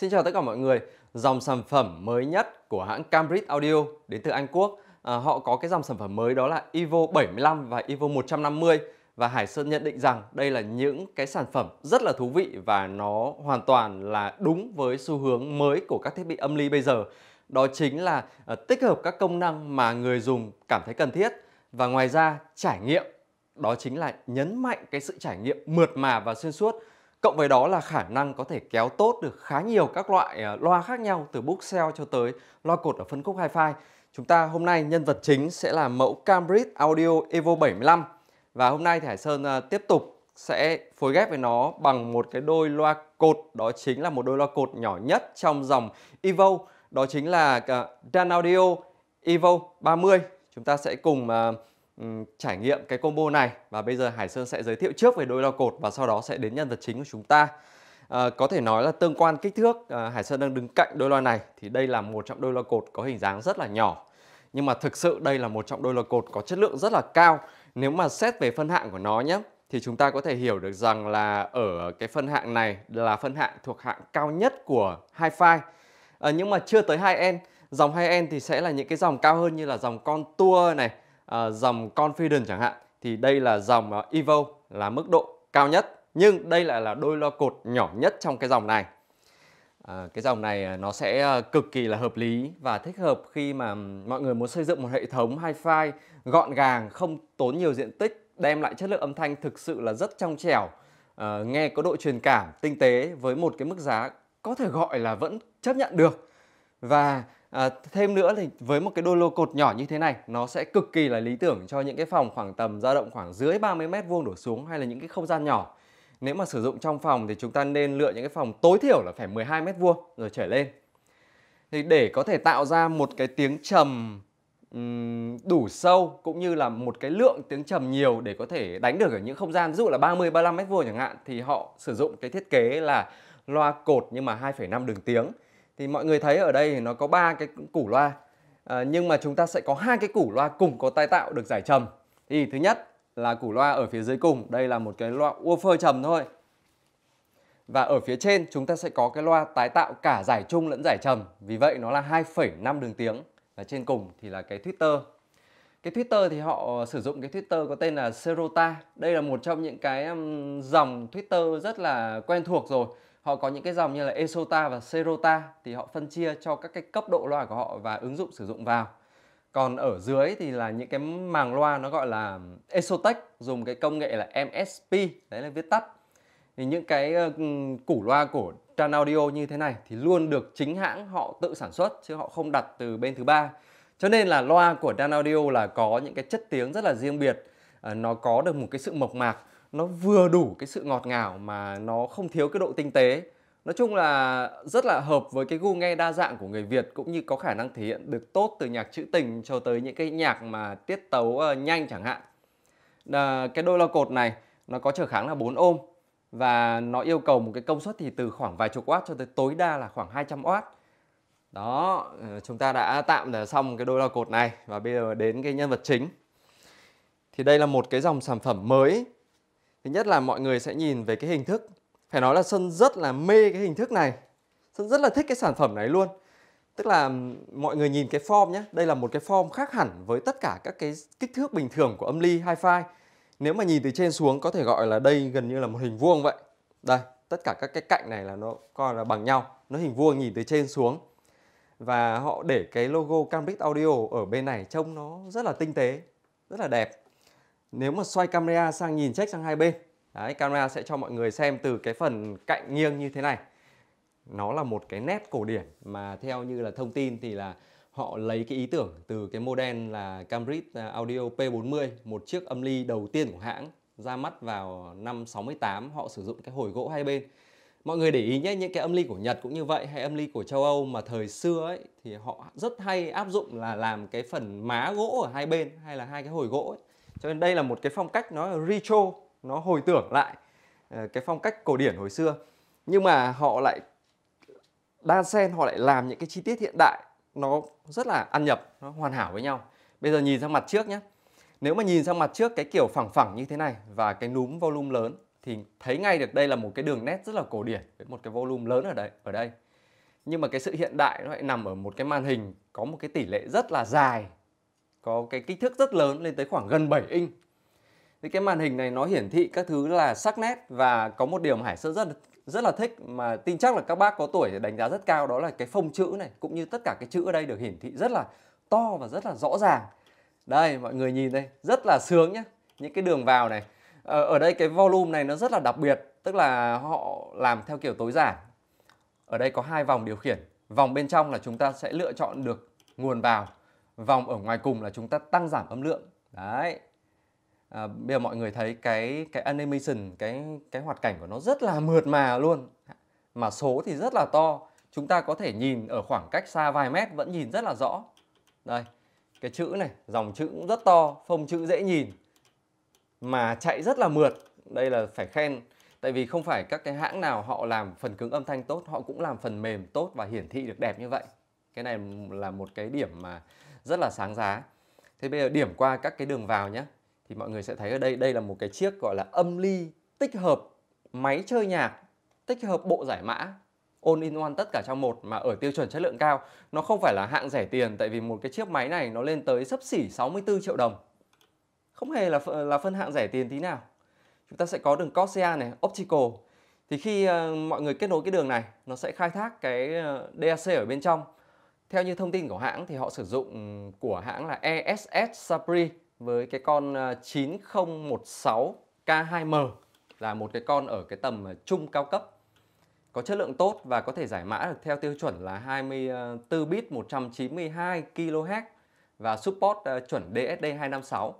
Xin chào tất cả mọi người. Dòng sản phẩm mới nhất của hãng Cambridge Audio đến từ Anh Quốc. À, họ có cái dòng sản phẩm mới đó là Evo 75 và Evo 150 và Hải Sơn nhận định rằng đây là những cái sản phẩm rất là thú vị và nó hoàn toàn là đúng với xu hướng mới của các thiết bị âm ly bây giờ. Đó chính là uh, tích hợp các công năng mà người dùng cảm thấy cần thiết và ngoài ra trải nghiệm đó chính là nhấn mạnh cái sự trải nghiệm mượt mà và xuyên suốt Cộng với đó là khả năng có thể kéo tốt được khá nhiều các loại ờ, loa khác nhau từ bookshelf cho tới loa cột ở phân khúc Hi-Fi. Chúng ta hôm nay nhân vật chính sẽ là mẫu Cambridge Audio Evo 75 và hôm nay thì Hải Sơn ờ, tiếp tục sẽ phối ghép với nó bằng một cái đôi loa cột. Đó chính là một đôi loa cột nhỏ nhất trong dòng Evo. Đó chính là ờ, Dan Audio Evo 30 chúng ta sẽ cùng Ừ, trải nghiệm cái combo này. Và bây giờ Hải Sơn sẽ giới thiệu trước về đôi loa cột và sau đó sẽ đến nhân vật chính của chúng ta. À, có thể nói là tương quan kích thước à, Hải Sơn đang đứng cạnh đôi loa này thì đây là một trong đôi loa cột có hình dáng rất là nhỏ. Nhưng mà thực sự đây là một trong đôi loa cột có chất lượng rất là cao. Nếu mà xét về phân hạng của nó nhé thì chúng ta có thể hiểu được rằng là ở cái phân hạng này là phân hạng thuộc hạng cao nhất của Hi-Fi. À, nhưng mà chưa tới 2n dòng 2n thì sẽ là những cái dòng cao hơn như là dòng Contour này uh, dòng Confident chẳng hạn thì đây là dòng uh, Evo là mức độ cao nhất nhưng đây lại là đôi loa cột nhỏ nhất trong cái dòng này. À, cái dòng này à, nó sẽ cực kỳ là hợp lý và thích hợp khi mà mọi người muốn xây dựng một hệ thống hi-fi gọn gàng không tốn nhiều diện tích đem lại chất lượng âm thanh thực sự là rất trong trẻo. À, nghe có độ truyền cảm tinh tế với một cái mức giá có thể gọi là vẫn chấp nhận được. Và À, thêm nữa thì với một cái đôi lô cột nhỏ như thế này nó sẽ cực kỳ là lý tưởng cho những cái phòng khoảng tầm dao động khoảng dưới 30 mét vuông đổ xuống hay là những cái không gian nhỏ. Nếu mà sử dụng trong phòng thì chúng ta nên lựa những cái phòng tối thiểu là phải 12 mét vuông rồi trở lên. Thì để có thể tạo ra một cái tiếng trầm um, đủ sâu cũng như là một cái lượng tiếng trầm nhiều để có thể đánh được ở những không gian ví dụ là 30 35 mét vuông chẳng hạn thì họ sử dụng cái thiết kế là loa cột nhưng mà 2,5 đường tiếng thì mọi người thấy ở đây nó có ba cái củ loa. À, nhưng mà chúng ta sẽ có hai cái củ loa cùng có tái tạo được giải trầm. Thì thứ nhất là củ loa ở phía dưới cùng. Đây là một cái loa woofer trầm thôi. Và ở phía trên chúng ta sẽ có cái loa tái tạo cả giải trung lẫn giải trầm. Vì vậy nó là 2,5 đường tiếng. Và trên cùng thì là cái tweeter. Cái tweeter thì họ sử dụng cái tweeter có tên là Serota. Đây là một trong những cái dòng tweeter rất là quen thuộc rồi họ có những cái dòng như là Esota và Serota thì họ phân chia cho các cái cấp độ loa của họ và ứng dụng sử dụng vào. Còn ở dưới thì là những cái màng loa nó gọi là Esotech dùng cái công nghệ là MSP đấy là viết tắt. Thì những cái ờ, củ loa của Tran Audio như thế này thì luôn được chính hãng họ tự sản xuất chứ họ không đặt từ bên thứ ba. Cho nên là loa của Dan Audio là có những cái chất tiếng rất là riêng biệt. À, nó có được một cái sự mộc mạc nó vừa đủ cái sự ngọt ngào mà nó không thiếu cái độ tinh tế. Nói chung là rất là hợp với cái gu nghe đa dạng của người Việt cũng như có khả năng thể hiện được tốt từ nhạc trữ tình cho tới những cái nhạc mà tiết tấu uh, nhanh chẳng hạn. À, cái đôi loa cột này nó có trở kháng là 4 ôm và nó yêu cầu một cái công suất thì từ khoảng vài chục watt cho tới tối đa là khoảng 200 watt đó ờ, chúng ta đã tạm để xong cái đôi loa cột này và bây giờ đến cái nhân vật chính. Thì đây là một cái dòng sản phẩm mới Thứ nhất là mọi người sẽ nhìn về cái hình thức. Phải nói là Sơn rất là mê cái hình thức này. Sơn rất là thích cái sản phẩm này luôn. Tức là mọi người nhìn cái form nhé Đây là một cái form khác hẳn với tất cả các cái kích thước bình thường của âm ly hi-fi. Nếu mà nhìn từ trên xuống có thể gọi là đây gần như là một hình vuông vậy. Đây, tất cả các cái cạnh này là nó coi là bằng nhau. Nó hình vuông nhìn từ trên xuống. Và họ để cái logo Cambridge Audio ở bên này trông nó rất là tinh tế Rất là đẹp nếu mà xoay camera sang nhìn check sang hai bên, đấy, camera sẽ cho mọi người xem từ cái phần cạnh nghiêng như thế này. Nó là một cái nét cổ điển mà theo như là thông tin thì là họ lấy cái ý tưởng từ cái model là Cambridge à, Audio P40 một chiếc âm ly đầu tiên của hãng, ra mắt vào năm 68 họ sử dụng cái hồi gỗ hai bên. Mọi người để ý nhé, những cái âm ly của Nhật cũng như vậy, hay âm ly của châu Âu mà thời xưa ấy, thì họ rất hay áp dụng là làm cái phần má gỗ ở hai bên, hay là hai cái hồi gỗ ấy cho nên đây là một cái phong cách nó retro, nó hồi tưởng lại ờ, cái phong cách cổ điển hồi xưa. Nhưng mà họ lại đan xen, họ lại làm những cái chi tiết hiện đại, nó rất là ăn nhập, nó hoàn hảo với nhau. Bây giờ nhìn sang mặt trước nhé. Nếu mà nhìn sang mặt trước cái kiểu phẳng phẳng như thế này và cái núm volume lớn thì thấy ngay được đây là một cái đường nét rất là cổ điển với một cái volume lớn ở đây ở đây. Nhưng mà cái sự hiện đại nó lại nằm ở một cái màn hình có một cái tỷ lệ rất là dài có cái kích thước rất lớn lên tới khoảng gần 7 inch. Thì cái màn hình này nó hiển thị các thứ là sắc nét và có một điều mà Hải Sơn rất là rất là thích mà tin chắc là các bác có tuổi đánh giá rất cao, đó là cái phông chữ này, cũng như tất cả cái chữ ở đây được hiển thị rất là to và rất là rõ ràng. Đây, mọi người nhìn đây, rất là sướng nhé những cái đường vào này. Ờ, ở đây cái volume này nó rất là đặc biệt, tức là họ làm theo kiểu tối giản. Ở đây có hai vòng điều khiển, vòng bên trong là chúng ta sẽ lựa chọn được nguồn vào vòng ở ngoài cùng là chúng ta tăng giảm âm lượng. Đấy. À, bây giờ mọi người thấy cái cái animation cái cái hoạt cảnh của nó rất là mượt mà luôn. Mà số thì rất là to. Chúng ta có thể nhìn ở khoảng cách xa vài mét vẫn nhìn rất là rõ. Đây cái chữ này dòng chữ cũng rất to phông chữ dễ nhìn. Mà chạy rất là mượt. Đây là phải khen. Tại vì không phải các cái hãng nào họ làm phần cứng âm thanh tốt họ cũng làm phần mềm tốt và hiển thị được đẹp như vậy. Cái này là một cái điểm mà rất là sáng giá. Thế bây giờ điểm qua các cái đường vào nhé thì mọi người sẽ thấy ở đây đây là một cái chiếc gọi là âm ly tích hợp máy chơi nhạc tích hợp bộ giải mã all in one tất cả trong một mà ở tiêu chuẩn chất lượng cao. Nó không phải là hạng rẻ tiền tại vì một cái chiếc máy này nó lên tới sấp xỉ 64 triệu đồng. Không hề là là phân hạng rẻ tiền tí nào. Chúng ta sẽ có đường Corsair này optical. Thì khi uh, mọi người kết nối cái đường này nó sẽ khai thác cái ờ, uh, DAC ở bên trong theo như thông tin của hãng thì họ sử dụng ừ, của hãng là ESS Sapri với cái con ờ, 9016 K2M là một cái con ở cái tầm ờ, trung cao cấp có chất lượng tốt và có thể giải mã được theo tiêu chuẩn là 24 bit 192 kHz và support ờ, chuẩn DSD 256.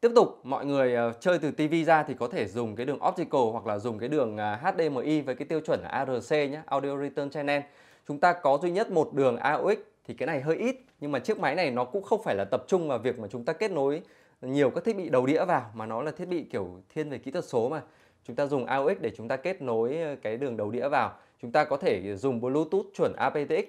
Tiếp tục mọi người chơi từ TV ra thì có thể dùng cái đường optical hoặc là dùng cái đường HDMI với cái tiêu chuẩn là ARC nhé, Audio Return Channel. Chúng ta có duy nhất một đường AUX thì cái này hơi ít nhưng mà chiếc máy này nó cũng không phải là tập trung vào việc mà chúng ta kết nối nhiều các thiết bị đầu đĩa vào mà nó là thiết bị kiểu thiên về kỹ thuật số mà. Chúng ta dùng AUX để chúng ta kết nối ờ, cái đường đầu đĩa vào. Chúng ta có thể dùng Bluetooth chuẩn aptX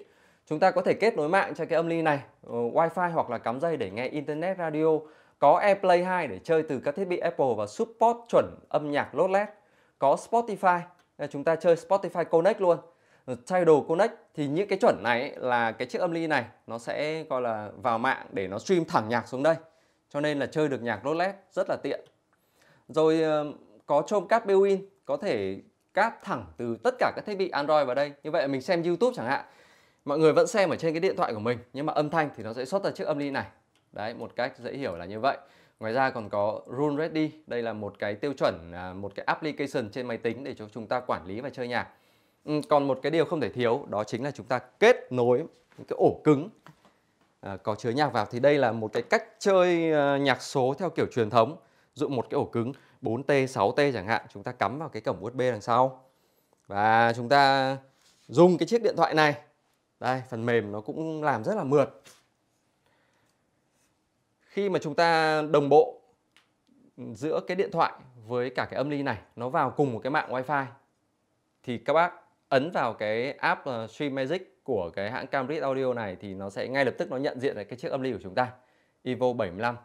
chúng ta có thể kết nối mạng cho cái âm ly này uh, Wi-Fi hoặc là cắm dây để nghe Internet Radio. Có AirPlay 2 để chơi từ các thiết bị Apple và support chuẩn âm nhạc lossless có Spotify ờ, chúng ta chơi Spotify Connect luôn. Tidal Connect thì những cái chuẩn này là cái chiếc âm ly này nó sẽ, gọi là, vào mạng để nó stream thẳng nhạc xuống đây. Cho nên là chơi được nhạc lossless rất là tiện. Rồi ờ, có chôm cáp built-in có thể cáp thẳng từ tất cả các thiết bị Android vào đây. Như vậy mình xem YouTube chẳng hạn, mọi người vẫn xem ở trên cái điện thoại của mình, nhưng mà âm thanh thì nó sẽ xuất ra chiếc âm ly này. Đấy, một cách dễ hiểu là như vậy. Ngoài ra còn có Rune Ready, đây là một cái tiêu chuẩn à, một cái application trên máy tính để cho chúng ta quản lý và chơi nhạc. Ừ, còn một cái điều không thể thiếu đó chính là chúng ta kết nối những cái ổ cứng. À, có chứa nhạc vào thì đây là một cái cách chơi à, nhạc số theo kiểu truyền thống. Dụng một cái ổ cứng 4T, 6T chẳng hạn chúng ta cắm vào cái cổng USB đằng sau. Và chúng ta dùng cái chiếc điện thoại này. Đây phần mềm nó cũng làm rất là mượt. Khi mà chúng ta đồng bộ giữa cái điện thoại với cả cái âm ly này nó vào cùng một cái mạng wifi thì các bác ấn vào cái app uh, Stream Magic của cái hãng Cambridge Audio này thì nó sẽ ngay lập tức nó nhận diện cái chiếc âm ly của chúng ta Evo 75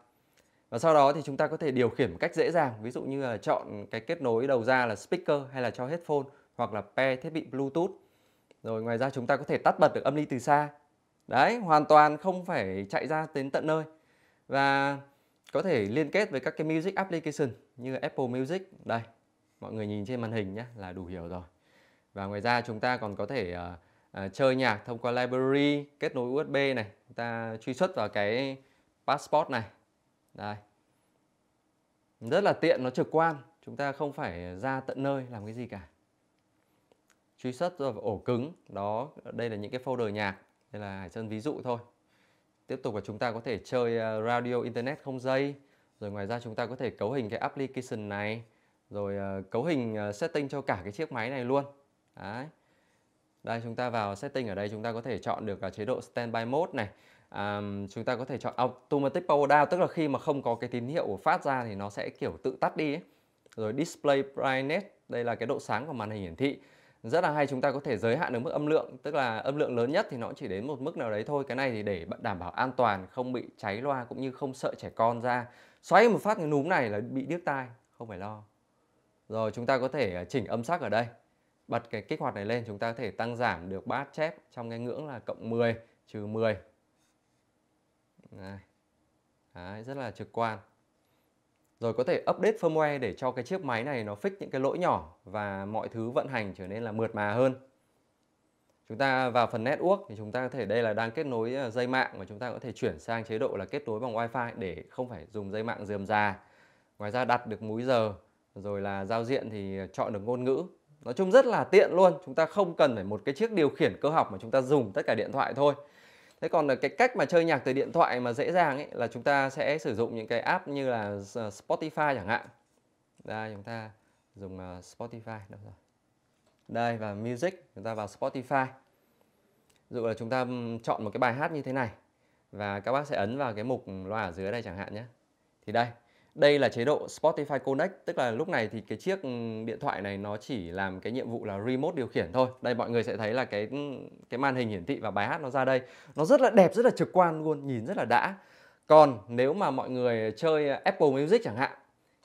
và sau đó thì chúng ta có thể điều khiển một cách dễ dàng ví dụ như là chọn cái kết nối đầu ra là speaker hay là cho headphone hoặc là pair thiết bị bluetooth. Rồi ngoài ra chúng ta có thể tắt bật được âm ly từ xa. Đấy hoàn toàn không phải chạy ra đến tận nơi. Và có thể liên kết với các cái music application như Apple Music. Đây mọi người nhìn trên màn hình nhé là đủ hiểu rồi và ngoài ra chúng ta còn có thể uh, uh, chơi nhạc thông qua library kết nối USB này. Chúng ta truy xuất vào cái passport này. Đây. Rất là tiện nó trực quan. Chúng ta không phải ra tận nơi làm cái gì cả. Truy xuất vào ổ cứng. Đó đây là những cái folder nhạc. Đây là Hải Sơn ví dụ thôi. Tiếp tục là chúng ta có thể chơi ờ, radio internet không dây. Rồi ngoài ra chúng ta có thể cấu hình cái application này. Rồi cấu hình setting cho cả cái chiếc máy này luôn. Đấy. đây chúng ta vào setting ở đây chúng ta có thể chọn được à, chế độ standby mode này. À, chúng ta có thể chọn automatic power down tức là khi mà không có cái tín hiệu phát ra thì nó sẽ kiểu tự tắt đi ấy. rồi display brightness đây là cái độ sáng của màn hình hiển thị. Rất là hay chúng ta có thể giới hạn được mức âm lượng tức là âm lượng lớn nhất thì nó chỉ đến một mức nào đấy thôi. Cái này thì để đảm bảo an toàn không bị cháy loa cũng như không sợ trẻ con ra. Xoáy một phát cái núm này là bị điếc tai không phải lo. Rồi chúng ta có thể à, chỉnh âm sắc ở đây bật cái kích hoạt này lên chúng ta có thể tăng giảm được bát chép trong cái ngưỡng là cộng 10 trừ 10 này. Đấy, rất là trực quan. Rồi có thể update firmware để cho cái chiếc máy này nó fix những cái lỗi nhỏ và mọi thứ vận hành trở nên là mượt mà hơn. Chúng ta vào phần network thì chúng ta có thể đây là đang kết nối ờ, dây mạng và chúng ta có thể chuyển sang chế độ là kết nối bằng wifi để không phải dùng dây mạng dườm già. Ngoài ra đặt được múi giờ rồi là giao diện thì chọn được ngôn ngữ nói chung rất là tiện luôn, chúng ta không cần phải một cái chiếc điều khiển cơ học mà chúng ta dùng tất cả điện thoại thôi. Thế còn cái cách mà chơi nhạc từ điện thoại mà dễ dàng ấy là chúng ta sẽ sử dụng những cái app như là ờ, Spotify chẳng hạn. Đây, chúng ta dùng ờ, Spotify đâu rồi. Đây, và music, chúng ta vào Spotify. Dụ là chúng ta chọn một cái bài hát như thế này, và các bác sẽ ấn vào cái mục loa ở dưới đây chẳng hạn nhé. Thì đây đây là chế độ Spotify Connect, tức là lúc này thì cái chiếc ừ, điện thoại này nó chỉ làm cái nhiệm vụ là remote điều khiển thôi. Đây, mọi người sẽ thấy là cái ừ, cái màn hình hiển thị và bài hát nó ra đây. Nó rất là đẹp, rất là trực quan luôn, nhìn rất là đã. Còn nếu mà mọi người chơi Apple Music chẳng hạn,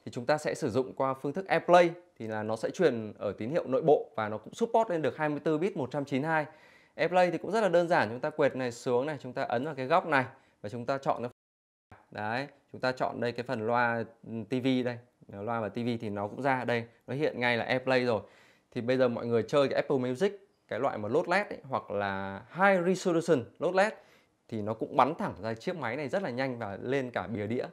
thì chúng ta sẽ sử dụng qua phương thức AirPlay, thì là nó sẽ truyền ở tín hiệu nội bộ và nó cũng support lên được 24 bit 192 AirPlay thì cũng rất là đơn giản, chúng ta quẹt này xuống này, chúng ta ấn vào cái góc này và chúng ta chọn cái đấy chúng ta chọn đây cái phần loa ừ, TV đây. Ờ, loa và TV thì nó cũng ra đây nó hiện ngay là AirPlay rồi. Thì bây giờ mọi người chơi cái Apple Music cái loại mà lốt led ấy, hoặc là high resolution lốt led thì nó cũng bắn thẳng ra chiếc máy này rất là nhanh và lên cả bìa đĩa.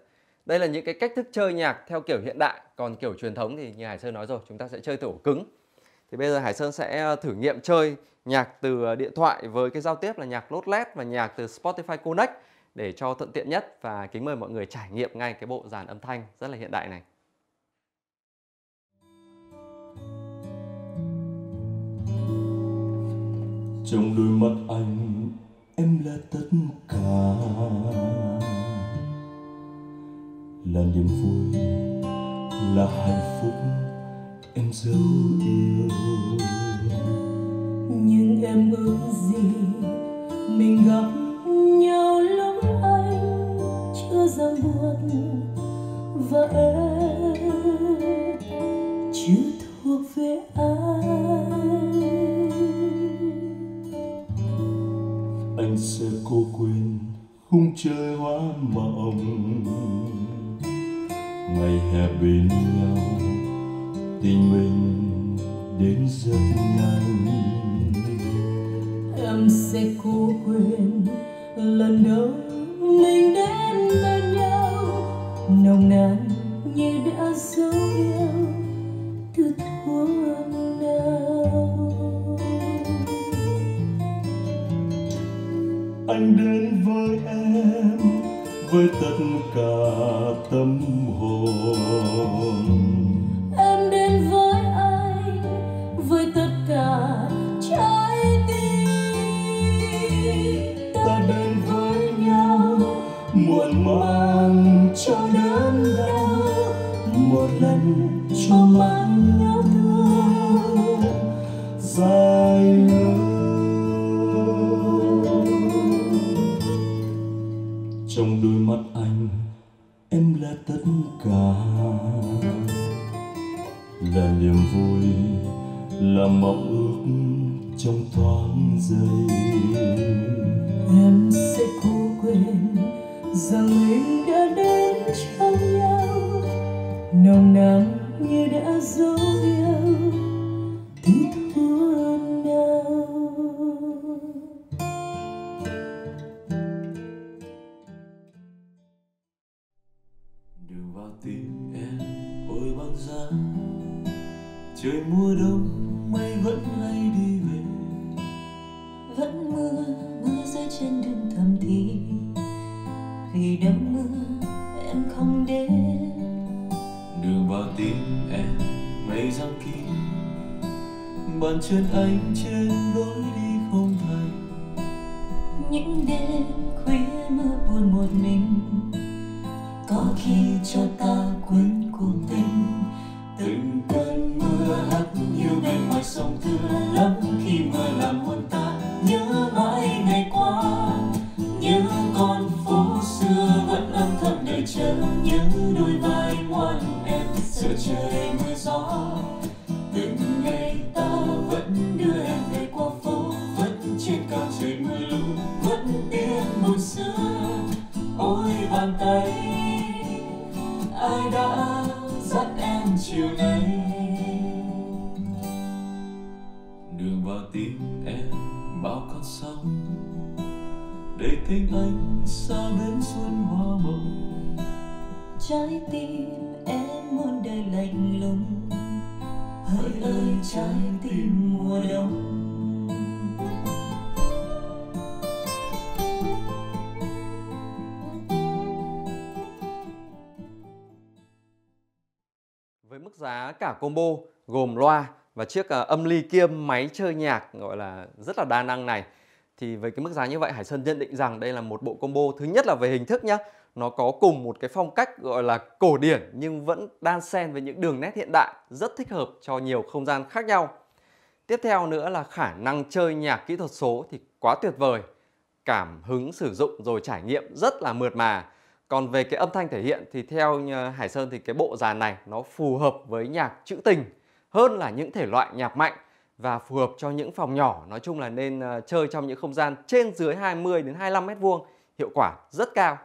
Đây là những cái cách thức chơi nhạc theo kiểu hiện đại còn kiểu truyền thống thì như Hải Sơn nói rồi chúng ta sẽ chơi từ ổ cứng. Thì bây giờ Hải Sơn sẽ ờ, thử nghiệm chơi nhạc từ ờ, điện thoại với cái giao tiếp là nhạc lốt led và nhạc từ Spotify Connect để cho thuận tiện nhất và kính mời mọi người trải nghiệm ngay cái bộ dàn âm thanh rất là hiện đại này. Trong đôi mắt anh em là tất cả Là niềm vui, là hạnh phúc em dấu yêu Nhưng em ước gì mình gặp và em chưa thuộc về ai. Anh sẽ cố quên khung trời hoa mộng ngày hè bên nhau tình mình đến rất nhanh. Em sẽ cố quên lần đầu cho mang nhớ thương dài lâu. Trong đôi mắt anh, em là tất cả. Là niềm vui, là mong ước trong thoáng giây. Em sẽ cố quên rằng mình đã đến nồng nàn như đã dấu yêu bàn chân anh trên lối đi không thành những đêm khuya mưa buồn một mình, có khi cho ta xa bến xuân hoa mộng. Trái tim em muôn đời lạnh lùng. Hỡi ơi trái tim mùa đông. Với mức giá cả combo gồm loa và chiếc uh, âm ly kiêm máy chơi nhạc gọi là rất là đa năng này thì với cái mức giá như vậy, Hải Sơn nhận định rằng đây là một bộ combo thứ nhất là về hình thức nhá. Nó có cùng một cái phong cách gọi là cổ điển nhưng vẫn đan xen với những đường nét hiện đại, rất thích hợp cho nhiều không gian khác nhau. Tiếp theo nữa là khả năng chơi nhạc kỹ thuật số thì quá tuyệt vời. Cảm hứng sử dụng rồi trải nghiệm rất là mượt mà. Còn về cái âm thanh thể hiện thì theo ờ, Hải Sơn thì cái bộ dàn này nó phù hợp với nhạc trữ tình hơn là những thể loại nhạc mạnh và phù hợp cho những phòng nhỏ. Nói chung là nên ờ, chơi trong những không gian trên dưới 20 đến 25 mét vuông, hiệu quả rất cao.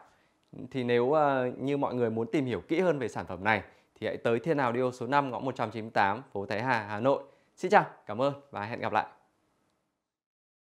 Thì nếu ờ, như mọi người muốn tìm hiểu kỹ hơn về sản phẩm này, thì hãy tới Thiên Audio số 5 ngõ 198 phố Thái Hà Hà Nội. Xin chào, cảm ơn và hẹn gặp lại.